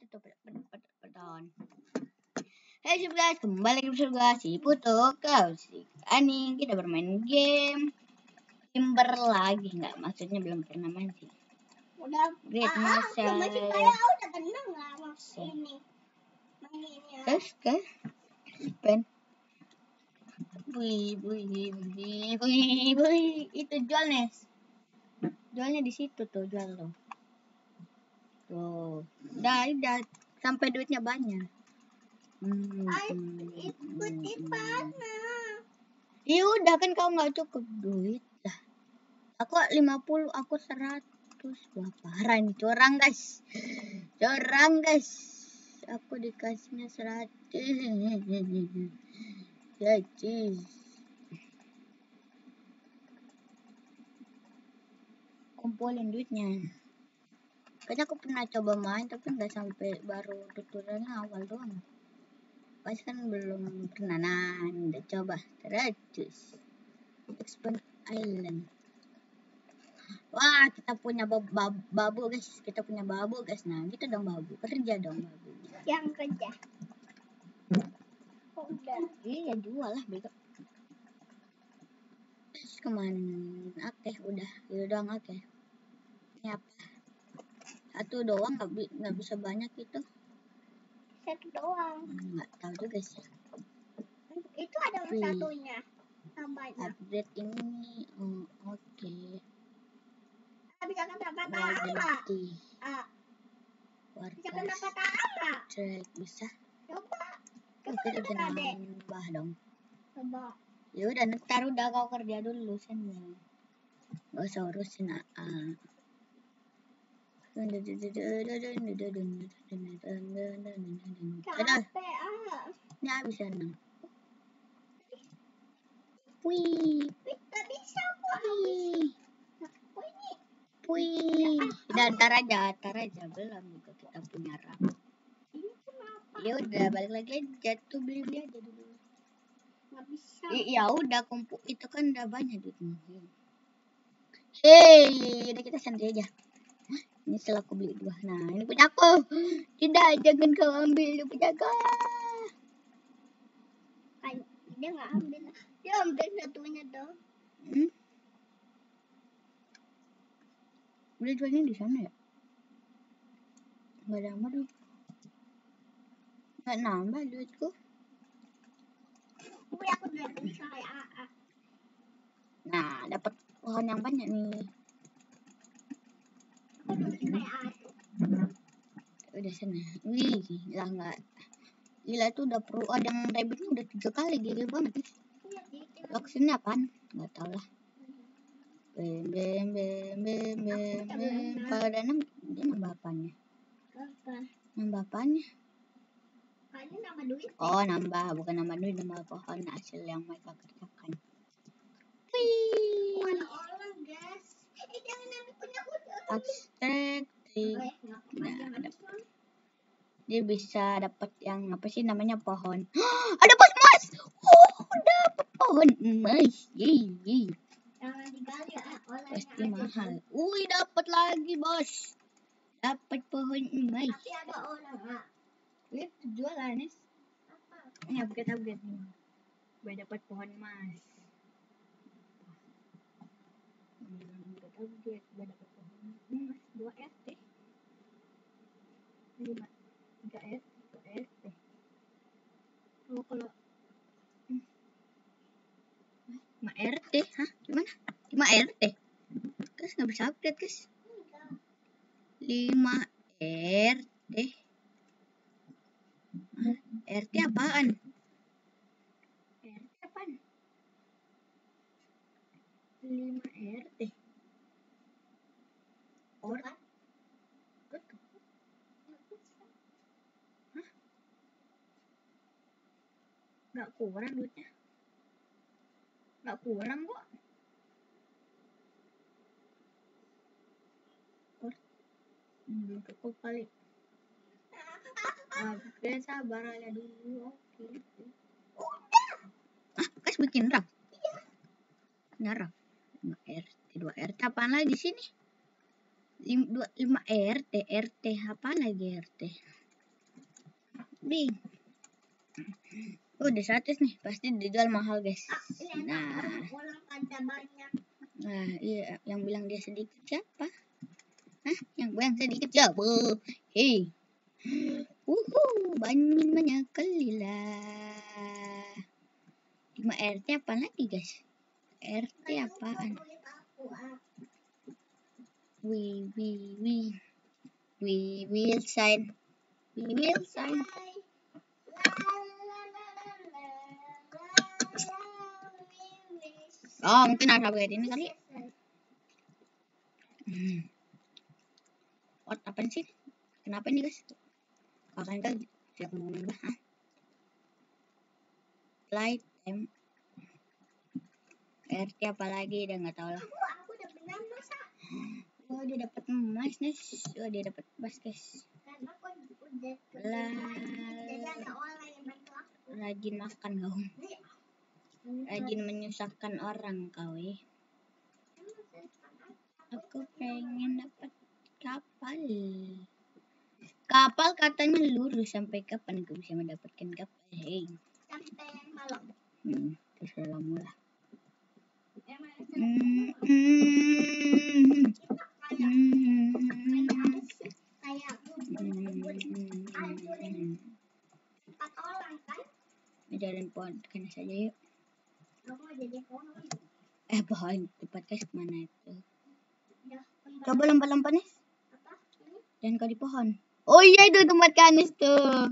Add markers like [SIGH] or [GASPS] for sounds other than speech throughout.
itu tuh pedon. Hai hey, guys, kembali lagi bersama gue si Putu Kausik. Ani kita bermain game Timber lagi nggak? Maksudnya belum pernah main sih. Udah. Great ah, Marcel. Masih kayak udah tenang nggak maksud ini. Main ini ya. Guys, guys. Pen. Wih, wih, wih, wih, wih. Itu jual nih. Jualnya di situ tuh, jual lo. Tuh. Udah, udah. Sampai duitnya banyak. Hmm, hmm, ikut di hmm. mana? Ya udah kan kau nggak cukup duit lah. Aku 50, aku 100. Wah parah ini curang guys. Curang guys. Aku dikasihnya 100. Ya jeez. Kumpulin duitnya. Kayaknya aku pernah coba main tapi nggak sampai baru tutorialnya awal doang. Pas kan belum pernah nah ini udah coba. 100 expand island. Wah kita punya bab bab- babu guys. Kita punya babu guys. Nah gitu dong babu. Kerja dong babu. Yang kerja. Oh, udah. iya jual lah bego. Terus ke mana oke udah. Itu doang oke. Ini apa satu doang nggak bi- nggak bisa banyak itu Satu doang. nggak tahu juga sih Itu ada Wih. satunya. Tambahnya. upgrade ini oh, oke Ah, bisa kata-kata apa? Berarti Ah, bisa Wartas kata-kata apa? track bisa Coba. Coba kita adek. nambah dong Coba. ya udah ntar udah kau kerja dulu sini gak usah urusin AA Aduh, Capek ah. Wih, Bisa bisa wih, wih. Udah ntar aja, ntar aja belum juga kita punya ram. Ya udah balik lagi aja tuh beli beli aja dulu. Nggak bisa. Ya udah kumpul itu kan udah banyak duitnya. Hei, udah kita santai aja. Ini setelah aku beli dua. Nah, ini punya aku. Tidak, jangan kau ambil ini punya aku. Dia nggak ambil. Dia ambil satunya dong. Hmm? Beli duanya di sana ya? Gak nambah duit. Gak nambah duitku. Aku bisa kayak AA. Nah, dapat pohon yang banyak nih. Udah sana. Wih, lah nggak. Gila itu udah pro. Oh, yang rabbitnya udah tiga kali gila banget. Lokasinya apaan? Nggak tahu lah. Bem bem bem bem bem bem. Kalau udah enam, dia nambah apanya? Apa? Nambah apanya? Duit. Oh, nambah. Bukan nambah duit, nambah pohon hasil yang mereka kerjakan. Wih. Orang guys? Eh jangan ambil punya kuda. Abstrak. Nah, ada. Dia bisa dapat yang apa sih namanya pohon. [GASPS] ada pohon emas. Oh, dapat pohon emas. Olehnya Pasti mahal. Wih, dapat lagi, Bos. Dapat pohon emas. Tapi ada orang ah. Itu jualan, Nis. Apa? Ini upgrade upgrade nih. Dapat pohon emas. Gue dapat pohon emas. Dua RT. Lima. Tiga RT. Dua RT. Oh, kalau Hmm. lima RT, hah? Gimana? Lima RT. Guys nggak bisa upgrade guys. Enggak. Lima RT. Hah? RT apaan? RT apaan? 5 RT. Or Kan? nggak kurang duitnya. Nggak kurang kok. Or Hmm, belum cukup kali. Oke, sabar aja dulu. Oke. Ah, guys bikin ram. Punya ram. 5 RT, 2 RT apaan lagi sini? 5 RT, RT apaan lagi RT? Oh, udah 100 nih, pasti dijual mahal guys. Ah, Nah, nah iya, yang bilang dia sedikit siapa? Hah, yang bilang sedikit siapa? Hei, uhu, banyak banyak kali lah. Cuma RT apa lagi guys? RT apaan? We, we, we, we will sign. We will sign. Oh, mungkin alfabet ini kali. Hmm. What apa sih? Kenapa ini guys? Kakak kan siap mau berubah. Hah? Flight time. RT apa lagi? Udah nggak tahu lah. Aku, udah benar masa. Oh, dia dapat emas nih. Oh, dia dapat emas guys. Lah. Ada. Rajin makan kau. Rajin menyusahkan orang kau eh. Aku pengen dapat kapal. Kapal katanya lurus sampai kapan aku bisa mendapatkan kapal? Hei, Sampai malam. hmm, terserah mula. Emang Hmm, hmm, kita kayak hmm, kayak apa sih? Kayak hmm, bubur-bubur hmm. empat orang kan? Jalan podcast saja yuk. Eh, pohon podcast mana itu? Ya, Coba lompat-lompat nih. Jangan kau di pohon. Oh iya itu tempat kanis tuh.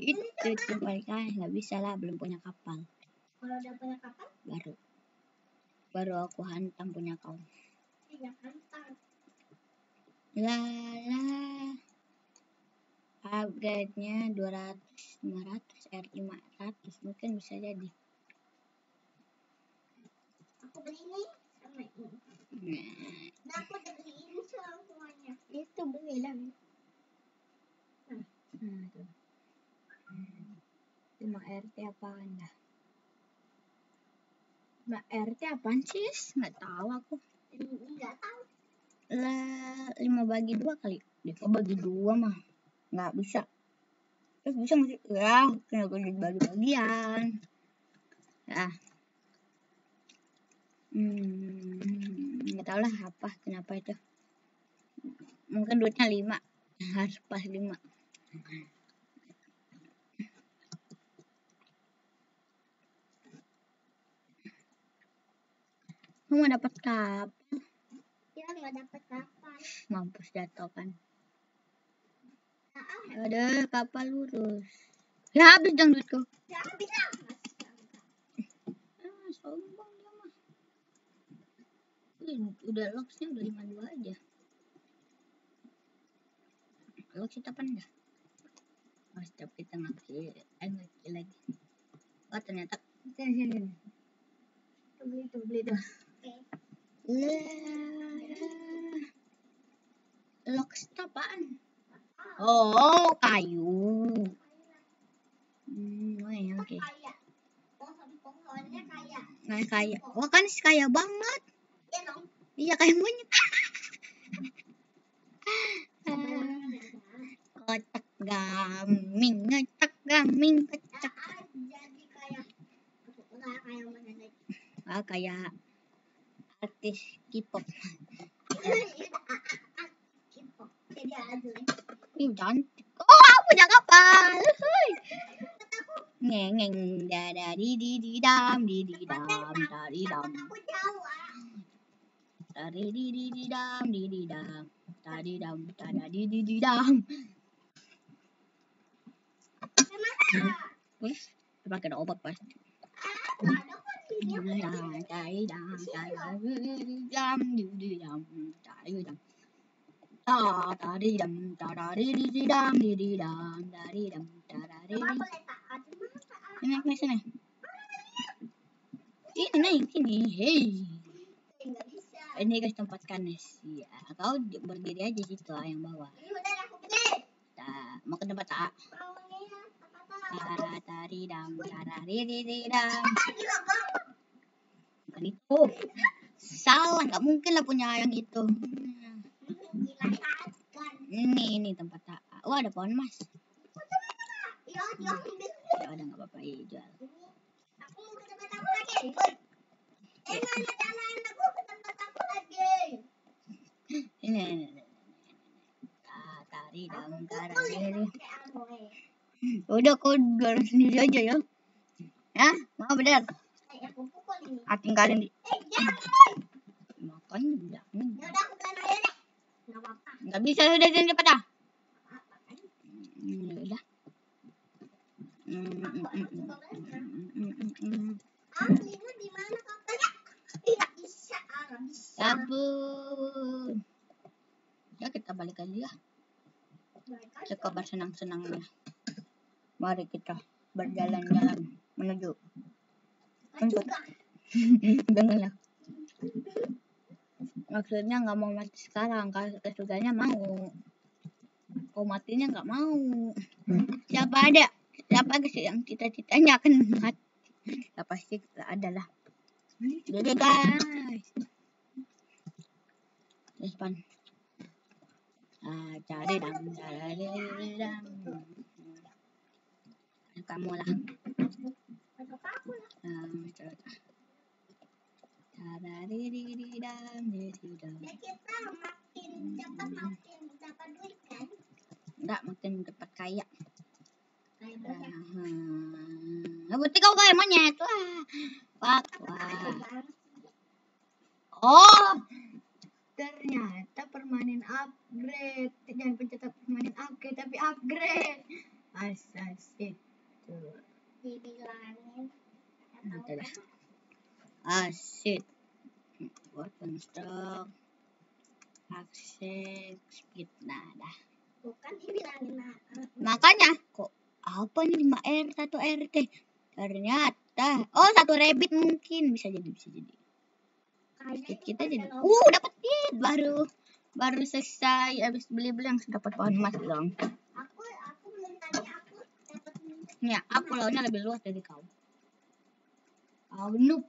Itu tempat kanis nggak bisa lah belum punya kapal kalau udah punya kapal, baru. Baru aku hantam punya kau. ya kantang. La la. Upgrade-nya 200, 500, R 500 mungkin bisa jadi. Aku beli sama ini. Nah, Nah, aku udah beli ini semuanya. itu beli lah. Nah, tuh. Cuma RT apaan dah? Nah, RT apaan sih? Nggak tahu aku. Enggak tahu. Lah, lima bagi dua kali. Dia bagi dua mah. Nggak bisa. Terus bisa nggak sih? Ya, kenapa jadi bagi-bagian? Ya. Hmm, nggak tahu lah apa, kenapa itu. Mungkin duitnya lima. Harus pas lima. Kamu mau dapat kap? Ya nggak dapat kapal. Mampus jatuh kan. Ada kapal lurus. Ya habis dong duitku. jangan bilang mas. Ah, sombong Wih, udah locksnya udah 52 aja. Locks kita apa enggak? Oh, kita ngaki, eh ngaki lagi. Oh, ternyata. Sini, sini, beli tuh, beli itu apaan? Oh, kayu. Hmm, oh ya, oke. Pohon-pohonnya kayak. Nah, kaya. Wah, kan kaya banget. Ya dong. Iya, kayak monyet. [LAUGHS] Kotak gaming, kotak gaming, kotak. Ah, jadi kayak kayak mana. Ah, kayak artis K-pop. Ada. Ih, cantik. Oh, aku punya kapal. Hei. Ngeng, ngeng, dada, di, di, dam, di, di, dam, da, di, dam. Aku jauh da đi đi đi đi đam đi đi đam da đi đam da da đi đi đi đam Wih, pakai ada obat pak. Sini, sini, sini. Sini, sini. Hei. Ini guys tempat kanes ya kau berdiri aja situ ah, yang bawah. Nah, mau ke tempat apa-apa. Tara tari dam tara ri ri ri dam. Bukan itu. Salah, nggak mungkin lah punya yang itu. Ini ini tempat A. Wah, ada pohon mas. dia ambil. Ya udah nggak apa-apa iya jual. Aku mau ke tempat aku lagi. Eh mana jalan aku ke tempat aku lagi. Ini ini. ini. Ah, tari pukulin pakai aloe. Udah kau dorong sendiri aja ya. Ya, mau. Eh, pukulin. Ah, tinggalin di Eh jangan. makanya bilangin. Ya jalan. Nggak bisa udah sini cepat dah. Kan? Hmm, ya udah. Hmm, hmm, hmm, hmm, hmm, hmm, hmm, hmm. Ah, Lina di mana kapalnya? Tidak bisa, ah, nggak bisa. Ya ampun. Ya kita balik aja ya. Kita bersenang-senangnya. Mari kita berjalan-jalan menuju. Kan. Jangan lah. Maksudnya nggak mau mati sekarang. Kalau kesuganya mau. Kau matinya nggak mau. Siapa ada? Siapa sih yang cita-citanya akan mati? Ya pasti ada lah. Jadi guys. Dam. Ya kita makin cepat makin dapat duit kan? Enggak, makin cepat kaya. Ah, berarti kau kayak monyet. Wah. Wah, wah. Oh, ternyata permanen upgrade. Jangan pencet permanen upgrade, tapi upgrade. Asasik. Tuh. Dibilangin. Atau kan? Asyik. Buat stock. Akses speed. Nah, dah. Bukan dibilangin. Makanya kok apa nih 5 R 1 RT? Ternyata oh satu rabbit mungkin bisa jadi bisa jadi. Kayaknya Kita, jadi uh dapat hit baru baru selesai habis beli-beli yang sudah dapat pohon emas dong. Ya, aku lawannya lebih luas dari kau. Kau noob.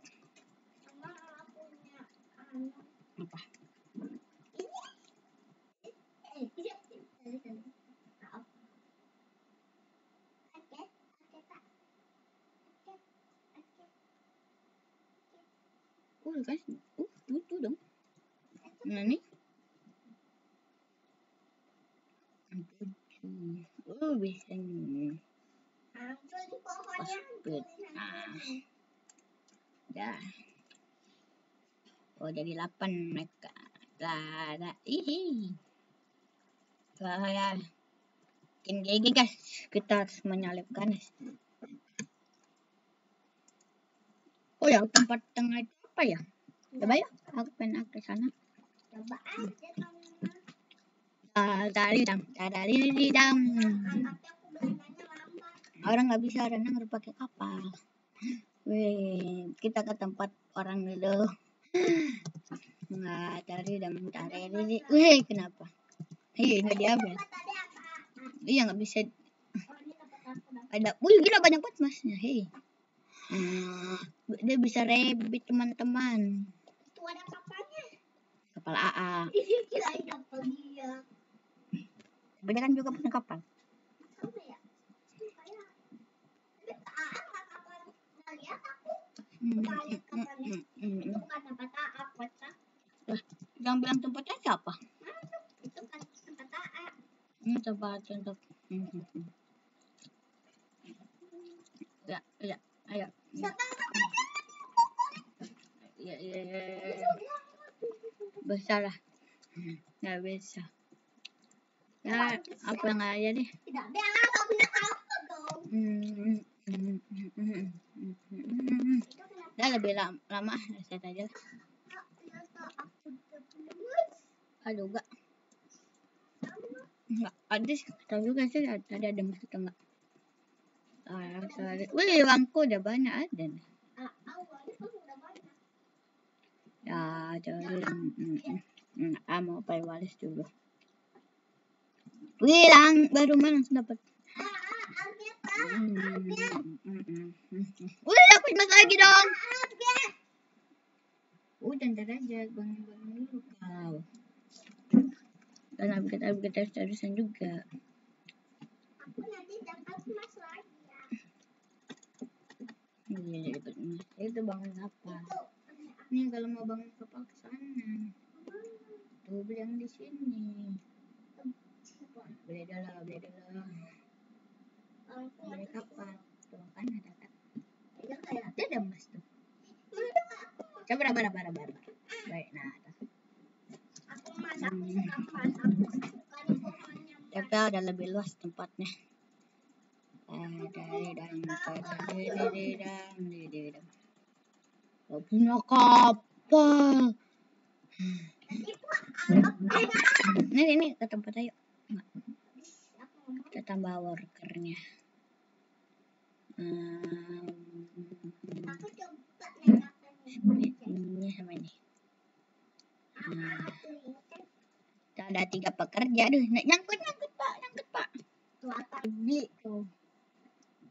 Apa? Uh, guys. Tuh dong. Nah, nih. Tujuh. Uh, bisa nih. Hancur di pohonnya. Speed. Ah. Dah. Oh, jadi 8 mereka. Dah, dah. Ihi. Wah, ya. Makin gigi, guys. Kita harus menyalipkan. Oh ya, tempat tengah itu apa ya? Coba ya, aku pengen ke sana. Coba aja Dari dam, dari dam. Orang nggak bisa renang harus pakai kapal. Wih, kita ke tempat orang dulu. Nggak cari dam, cari ini. Wih, kenapa? Iya, nggak diambil. Iya, nggak bisa. Ada, wih, gila banyak banget masnya. Hei. Hmm, dia bisa rabbit teman-teman. Ada kapalnya. Kapal AA. Ih, kirain kapal dia. Kan juga punya kapal. Sama ya? Kayak. Tapi nggak kapal. Nggak lihat aku. Hmm, Nggak lihat hmm, kapalnya. hmm, hmm, Itu hmm. bukan tempat AA, kocak. Yang bilang tempatnya siapa? Itu kan tempat AA. Ini tempat untuk. Hmm, hmm, hmm. Ya, ya, ayo. Siapa Ya, ya, ya, ya, ya. Besar lah. Nggak bisa. Ya, apa yang aja deh. Ada. Hmm? Udah lebih lama, lama set aja. Sama. Enggak, ada sih. Tahu juga sih ada masuk atau enggak. Ah, sorry. Wih, uangku udah banyak ada nih. Ah, awalnya kan udah banyak. Ya, cari. Hmm, hmm, hmm. Hmm, ah, mau pay walis dulu. Wih, lang, baru mana dapat. Ah, ah, update, ah, Hmm, dapat mas lagi dong. Udah, ntar aja. Bangun-bangun dulu kau. Dan upgrade-upgrade terus-terusan juga. Aku nanti dapat ya. Iya. Itu bangun kapal. Itu. Nih kalau mau bangun kapal ke sana. Tuh yang di sini. Beli dulu, beli. Aku Beli kapal. Tuh kan ada kan. Ada emas tuh. Coba bara bara. bara. Baik, nah. Aku mas, mas. Di. Tapi udah lebih luas tempatnya. Ada dang, ada dang, dang. Gak punya kapal. Ini ini ke tempat ayo. Kita tambah workernya. Ini sama ini. Nah, kita ada tiga pekerja. Aduh, nyangkut nyangkut pak, nyangkut pak. Beli tuh.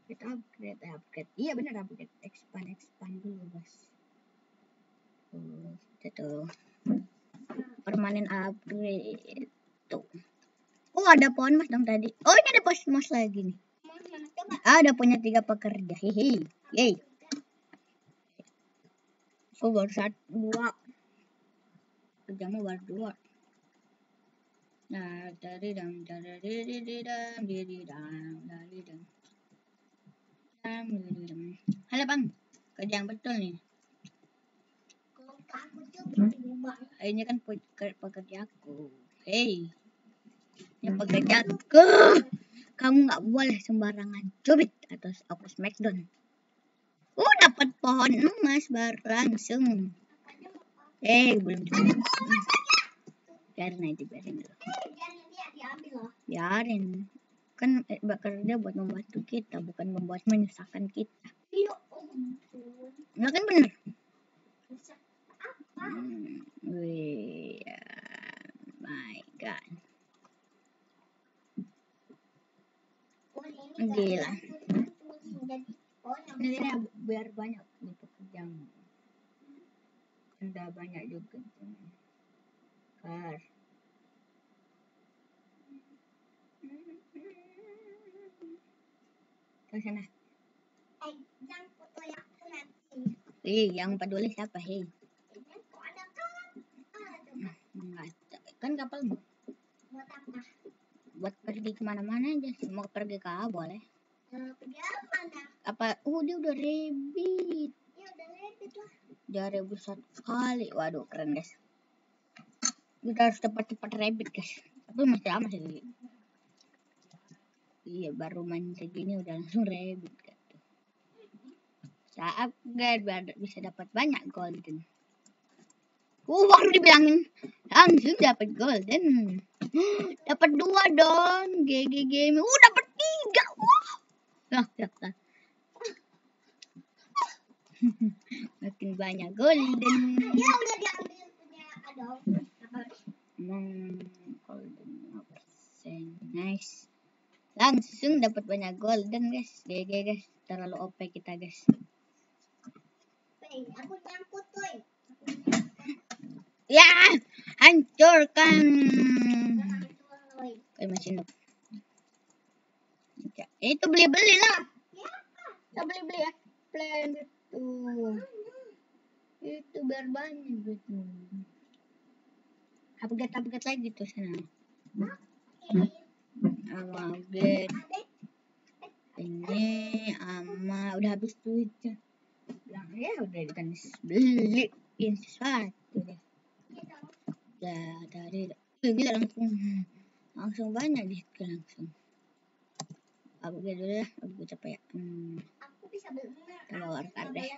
Kita upgrade, upgrade. Iya benar upgrade. Expand, expand dulu bos. Itu tuh. Permanen upgrade. Tuh. Oh ada pohon mas dong tadi. Oh ini ada pohon mas lagi nih. Ah, udah punya tiga pekerja. Hehe. Yeay. Aku baru satu, dua. Kerjamu baru dua. Nah, dari dang, dari dari dang, dari dang, dari dang. Dang, dari dang. Halo bang, kerja yang betul nih. Coba berubah. Ini kan pe- pekerja aku. Hei, ini pekerja aku. Kamu nggak boleh sembarangan cubit atas aku smackdown. Oh, dapat pohon emas baru langsung. Eh, belum cukup. Biarin aja, biarin dulu. Biarin. Kan eh, bekerja buat membantu kita, bukan membuat menyusahkan kita. Nggak kan bener? Ya, my god. Gila. yang Ini ini biar banyak nih pekerjaanmu. Udah banyak juga. Kar. Ke sana. eh foto yang nanti. Ih, yang peduli siapa, hei? Ini kok ada kan? Ah, coba Enggak, kan kapal buat apa? buat pergi ke mana-mana aja. Mau pergi ke A boleh. Eh, pergi mana? Apa? Oh, dia udah rebit. Ya udah lebih lah. Dia rebit satu kali. Waduh, keren guys. Kita harus cepat-cepat rebit guys. Tapi masih lama sih. Iya, baru main segini udah langsung rebit gitu. Upgrade biar bisa dapat banyak golden. [GASPS] Uh, baru dibilangin langsung dapat golden. Dapat dua dong. GG game. Uh, dapat tiga. Nah, dapat. [LAUGHS] Makin banyak golden. Ya udah diambil punya. Apa? Hmm, golden 5%. Nice. Langsung dapat banyak golden, guys. GG, guys. Terlalu OP kita, guys. Aku nyangkut tuh. Ya, hancurkan. Kayak noob. Ya, Itu beli-beli lah. Kita beli-beli ya. Plan itu. Itu biar banyak gitu. Upgrade-upgrade lagi tuh sana. Sama upgrade. Ini ama udah habis duitnya. Bilang ya udah kan beliin sesuatu deh. Ya dari gila langsung langsung banyak deh langsung. Upgrade dulu ya, upgrade apa ya? Hmm, Aku bisa berenang. tambah worker deh.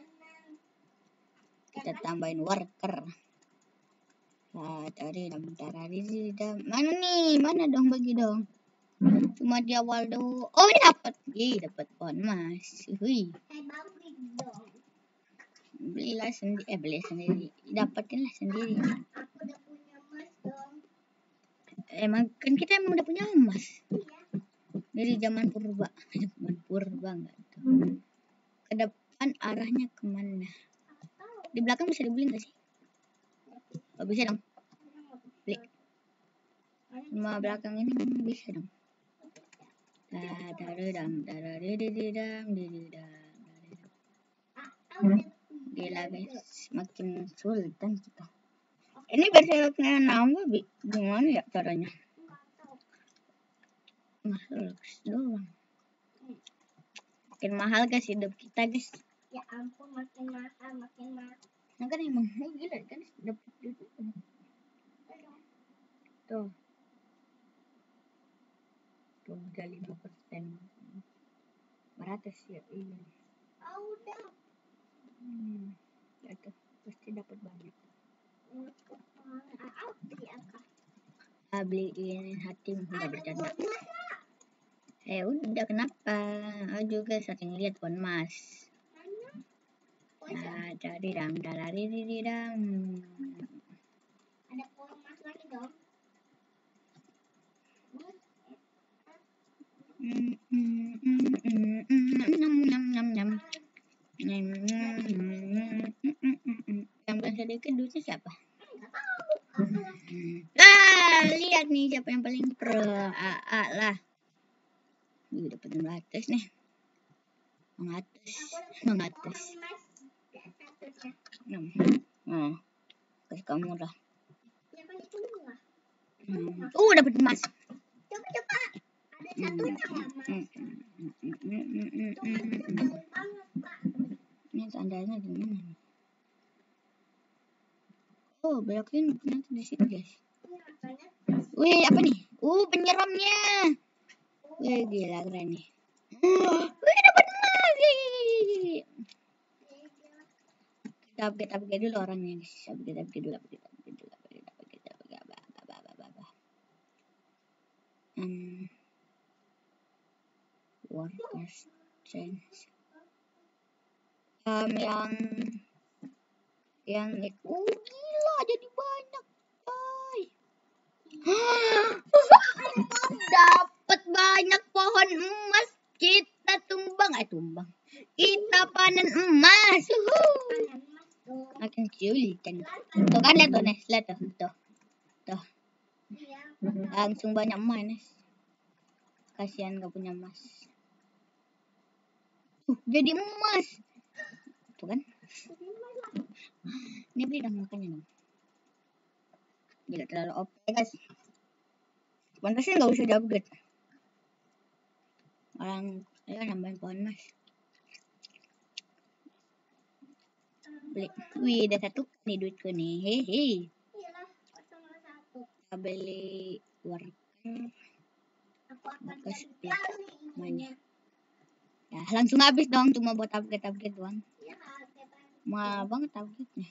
Kita tambahin worker. Nah, dari bentar dari mana nih? Mana dong bagi dong? Cuma di awal dulu. Oh, ini dapat. Ih, dapat pohon emas. Wih. Eh. Belilah sendiri eh beli sendiri. Dapetin lah sendiri. Emang kan kita emang udah punya emas. Dari zaman purba. [LAUGHS] Zaman purba enggak tuh ke depan arahnya ke mana? Di belakang bisa dibeli nggak sih? Oh, bisa dong. Beli. Cuma belakang ini bisa dong. Dididam, dadidam. Ah, tahu deh. Gila guys, makin sultan kita. Ini berseloknya nambah Bi. gimana ya caranya? Masuk doang. Makin mahal guys hidup kita guys. Ya ampun, makin mahal, makin mahal. Nah kan emang oh, gila kan duit. Tuh. Tuh udah lima persen. Beratus ya iya. Ah, udah. Hmm. Ya pasti dapat banyak. Ah, ah, apa? Ah, beliin hatimu nggak bercanda. Eh udah kenapa? Aku juga sering lihat pohon mas. Oh, iya. Nah, dari dam, dari di dam. Ada pohon mas lagi dong. Mm, mm, mm, mm, mm, nyam, nyam, mm, mm, mm, mm. Yang paling sedikit duitnya siapa? Hmm. Lah, lihat nih siapa yang paling pro. AA lah. Ih, dapat 600 nih. Ya, satunya. Hmm. Oh, kasih kamu lah. Hmm. Uh, dapat emas. Coba coba. Ada satunya mas? Ini tandanya di mana? nih? Oh, belokin nanti di sini guys. Rasanya. Wih, apa nih? Uh, penyeramnya. Wih, gila keren nih. Wih, dapat. Yeay. Kita upgrade, upgrade dulu orangnya guys. Upgrade, upgrade dulu, dulu, Um, yang yang oh gila jadi banyak boy [GASPS] dapat banyak pohon emas. Kita tumbang eh tumbang. Kita panen emas. Makin sulit Kan tuh kan lihat tuh Nes lihat tuh tuh tuh. Langsung banyak emas kasihan gak punya emas jadi emas. Tuh kan? Ini beli dong makanya dong. Gila terlalu OP guys. Pantasnya nggak usah di upgrade Orang ya nambahin pohon mas Beli. Wih ada satu nih duitku nih. Hehe. Kita beli Aku akan Bagus, jadi ya. langsung habis dong cuma buat upgrade-upgrade doang Mahal banget upgrade-nya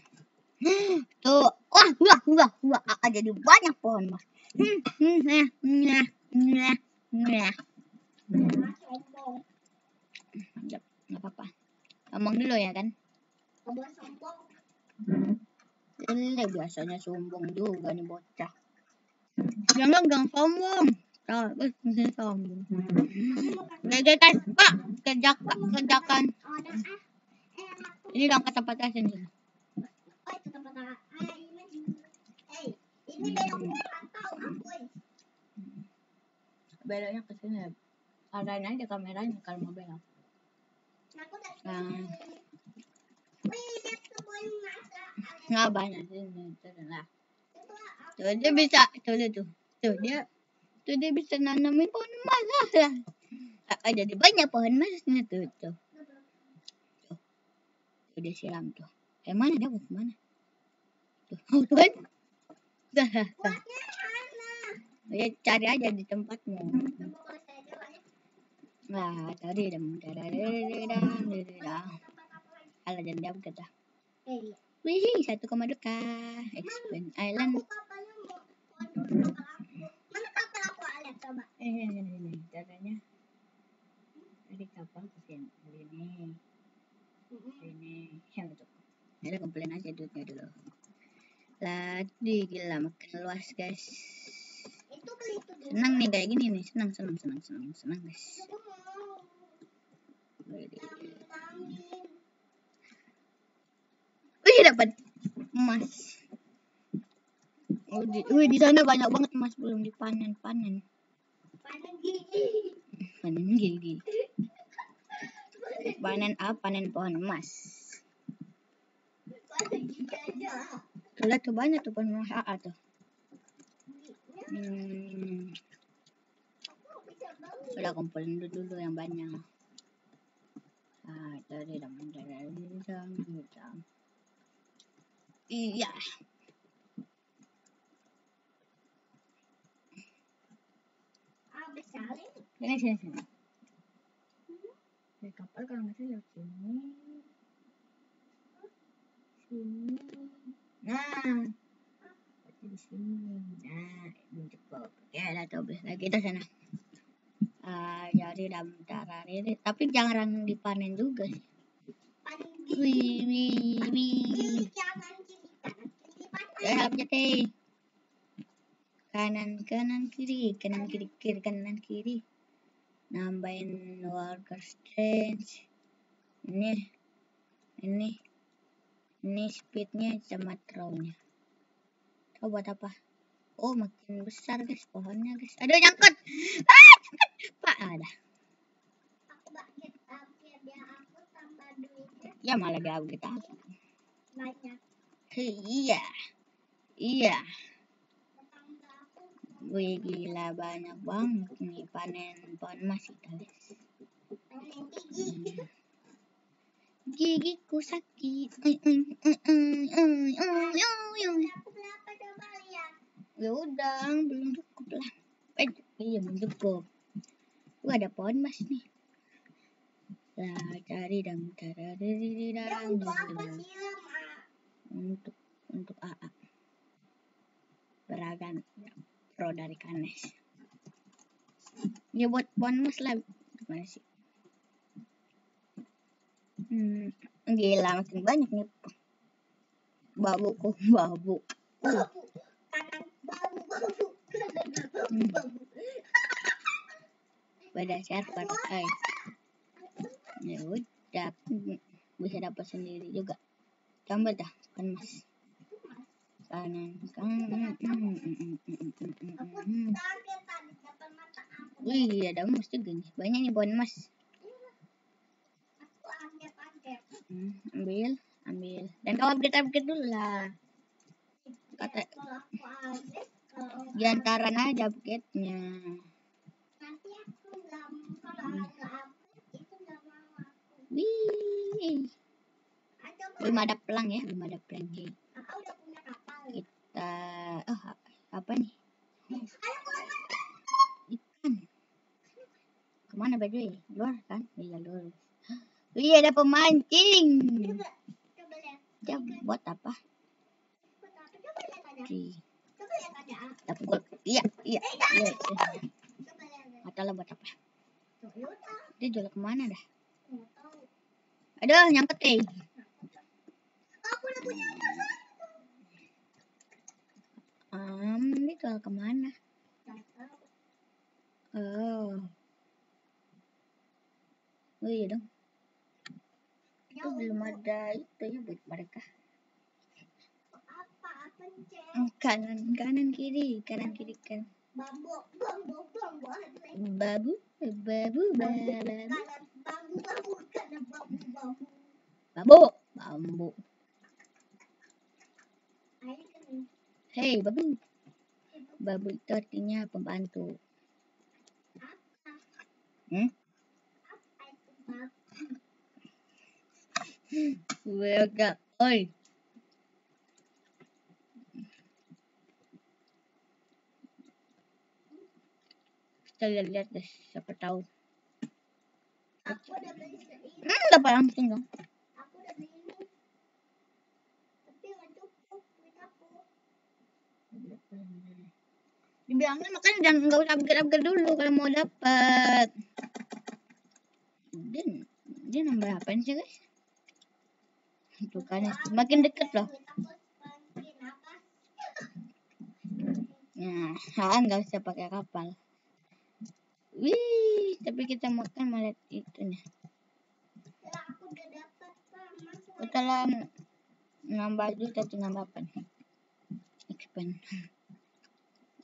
[GASPS] Tuh Wah wah wah wah ah, Jadi banyak pohon mas Hmm, hmm, nah, nah, nah, nah. jangan sombong. Mantap, nggak apa-apa. Ngomong dulu ya kan. Ini biasanya sombong juga nih bocah. Jangan jangan sombong. Sombong. Oke guys, Pak, kerjakan, kerjakan. Eh. Ini sini. Oh, ah. Ah, ini. Eh, ini belok tahu aku. eh. Beloknya ke sini. Arahin aja kameranya kalau mau belok. Nah, nggak banyak sini. Tuh lah. Itu aku. Tuh dia bisa, tuh dia tuh. Tuh dia, tuh dia bisa nanamin pohon emas lah. Ah, jadi banyak pohon emasnya tuh tuh. Tuh dia siram tuh. Eh mana dia mau ke mana? Tuh, oh tuh kan. Ya cari aja di tempatmu. Jawab. Nah, cari dong. Tempat apa lagi? Alah jangan diam kita. Iya. Wih, satu koma duka. Expand Island. Aku kapalnya mau waduh, kapal aku. Mana kapal Eh, ini, ini, ini. Caranya. Dari kapal ke sini. Ini. Ini. Yang itu. Ada komplain aja duitnya dulu. Lagi gila makin luas guys. Senang nih kayak gini nih. Senang, senang, senang, senang, senang guys. Wih, dapat emas. Oh, di, wih, di sana banyak banget emas belum dipanen panen. Panen gigi. panen apa? Panen pohon emas. Aja. tuh banyak tuh pohon emas AA tuh. Hmm, udah kumpulin dulu, dulu yang banyak. Ah dari dam dari dam iya Besalin. sini sini sini dari kapal kalau nggak salah lewat sini sini nah di sini nah belum cukup oke ada lagi kita sana ah jadi dam ini tapi jangan dipanen juga sih wih wih wih kanan kiri kanan kiri panas. ya jadi kanan kanan kiri kanan kiri kiri kanan kiri. Nambahin worker strange ini ini ini speednya sama throw-nya Tahu buat apa? Oh makin besar guys pohonnya guys. Aduh nyangkut! Ah nyangkut! Pak ada Aku aku duitnya. Ya malah dia kita banyak. iya. Iya. aku Wih gila banyak banget nih panen pohon emas kita guys. gigi. Gigiku sakit. Berapa coba lihat. Ya udah belum cukup lah. Eh iya belum cukup. Gua ada pohon emas nih. Lah cari dam cari di dalam untuk untuk AA beragam ya, pro dari Kanes. Ya buat bonus lah. Gimana sih? Hmm, gila makin banyak nih. Babu Babu. Kanan babu. Babu Hmm. beda server guys ya udah bisa dapat sendiri juga. Coba dah kan mas kanan kanan Aku kaget tadi depan mata aku. Wih, ada emas juga nih. Banyak nih pohon emas. Hmm, ambil, ambil. Dan kau upgrade upgrade dulu lah. Kata kalau jantaran aja aku. Wih, belum ada pelang ya, belum ada pelang. Oke, aku udah punya kapal. Kita, oh apa nih? Ikan. Ke mana baju ya? Luar kan? Iya luar. Wih, ada pemancing. Coba, coba. Ya, buat apa? Di dapat gol. Iya, iya. Eh, iya. jangan. iya. Lah buat apa. Dia jual ke mana dah? Aduh, nyangkut eh. Aku udah punya jual ke mana? Oh. Oh iya dong. Ya Itu belum udah. ada itu ya buat mereka. Hmm, Kanan, kanan, kiri, kanan, kiri, kan. Bambu, bambu, bambu. Babu, babu, babu, bambu, bambu. babu, bambu. Hei, babu. Babu itu artinya pembantu. Apa? Hmm? Apa itu bambu? Welcome. Oi. Kita lihat-lihat deh, siapa tahu. Aku udah beli ini. Hmm, dapat langsung dong. Aku udah nggak cukup duit aku. Dibilangnya makanya jangan nggak usah upgrade upgrade dulu kalau mau dapat. Dia, dia nambah apa sih guys? Tuh kan makin deket loh. Nah, kan nggak usah pakai kapal. Wih, tapi kita makan malah itu nih. Lah. Masuk Setelah nambah juta tuh nambah apa nih? Expand.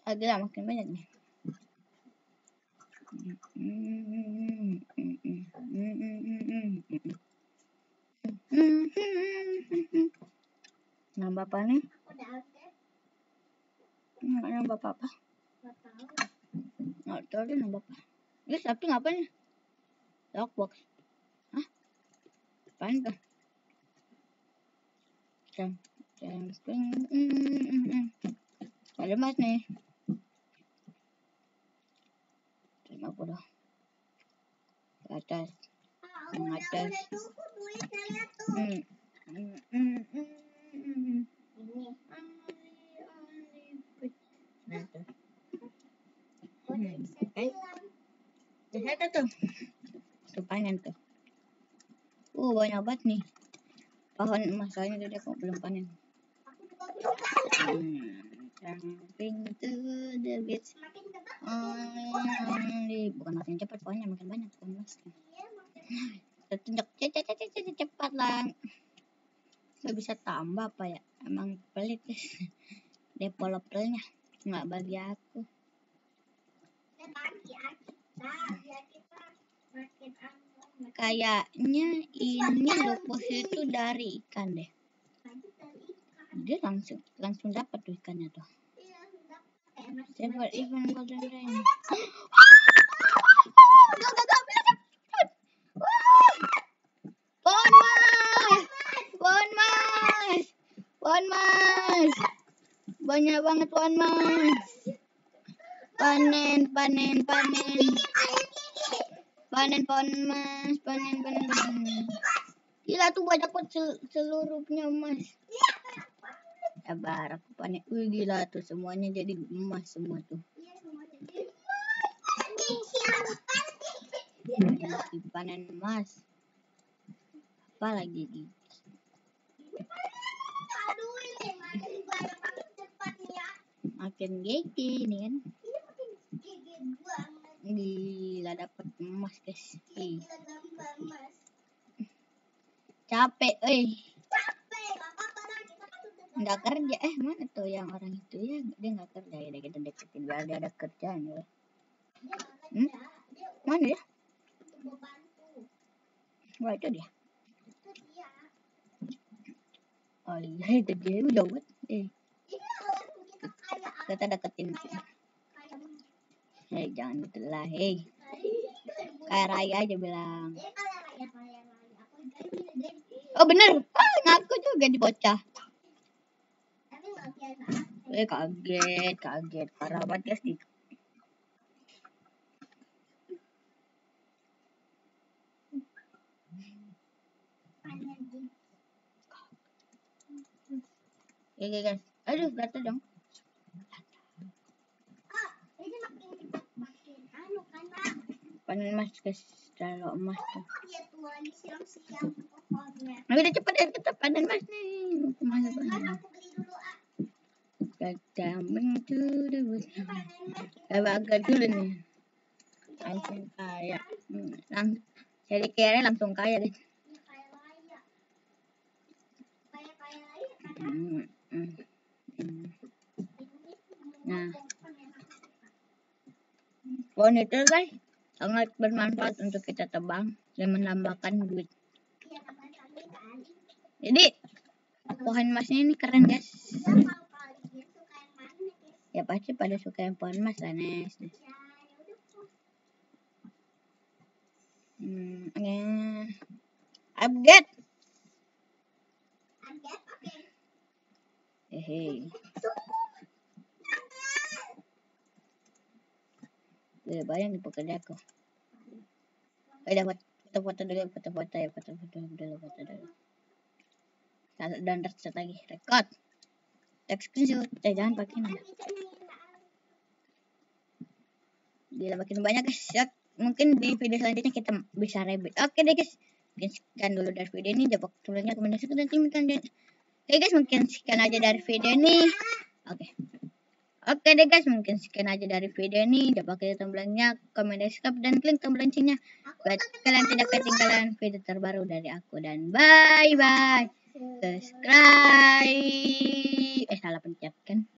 Agak lah makin banyak. Hmm, Nambah apa nih? Nggak nambah apa-apa. Nggak tahu. Dia nambah apa. Ini tapi ngapain? Lockbox. Hah? Apaan tuh? Jam. Camping. Ada mas nih. Terima aku dah. Ke atas. Yang udah, atas. udah tuh. Duitnya lihat tuh. Hmm. Hmm, hmm, hmm, hmm. Eh. panen tuh. Uh, banyak banget nih. Pohon masalahnya tadi aku belum panen. Hmm. Jumping to the beach. Only. Bukan makin cepat, pokoknya makin banyak pohon mas. Tunjuk cepat cepat cepat lah. Gak bisa tambah apa ya? Emang pelit guys. Developernya nggak bagi aku. Ya. Kayaknya ini lupus itu dari ikan deh. Dia langsung langsung dapat tuh ikannya tuh. Silver even golden rain. Mas, mas, mas, banyak banget pohon mas. Panen, panen, panen, panen pohon mas, panen, panen, panen. Gila tuh banyak sel- seluruhnya emas. Sabar, aku panen. Wih gila tuh semuanya jadi emas semua tuh. Jadi. Panen emas. Apa lagi di makin gede kan. Ini banget. Gila dapat emas guys. Gila capek, eh. Nggak kerja. Eh mana tuh yang orang itu ya? Dia nggak kerja ya. Kita deketin biar dia ada kerjaan ya. Hmm? Mana ya? Wah itu dia. Itu dia. Oh iya itu dia. Udah buat. Eh kita deketin. Kayak Eh jangan gitu lah. Eh kayak Raya aja bilang. Oh bener. Ah, ngaku juga di bocah. Eh kaget, kaget. Parah banget guys di. Ya ya, guys. Aduh gatel dong. Panen emas guys. Terlalu emas tuh. Udah cepet ya kita panen emas nih. Kan panen. Jumping to the kita Coba agak dulu nih. Langsung kaya. Hmm, lang jadi kayaknya langsung kaya deh. Kan? Hmm, hmm, hmm. Nah. Pohon itu guys sangat bermanfaat untuk kita tebang dan menambahkan duit. Jadi pohon emasnya ini keren guys. Ya kalau kalian suka yang mana guys? Ya pasti pada suka yang pohon emas lah Nes. Yaudah tuh. Hmm, ya. Update. Oke. Hehe. Udah banyak nih pekerja aku. Eh dapat foto-foto dulu, foto-foto ya, foto-foto dulu, foto dulu. Dan lagi, record. Text screenshot, eh jangan pakai ini. Gila makin banyak guys. Ya, mungkin di video selanjutnya kita bisa rebut. Oke deh guys. Mungkin sekian dulu dari video ini. Jangan lupa sebelumnya rekomendasi dan dan Oke guys, mungkin sekian aja dari video ini. Oke. Oke deh guys, mungkin sekian aja dari video ini. Jangan pakai tombol like-nya, komen, subscribe, dan klik tombol loncengnya. Buat kalian tidak ketinggalan video terbaru dari aku. Dan bye-bye. Subscribe. Eh, salah pencet kan.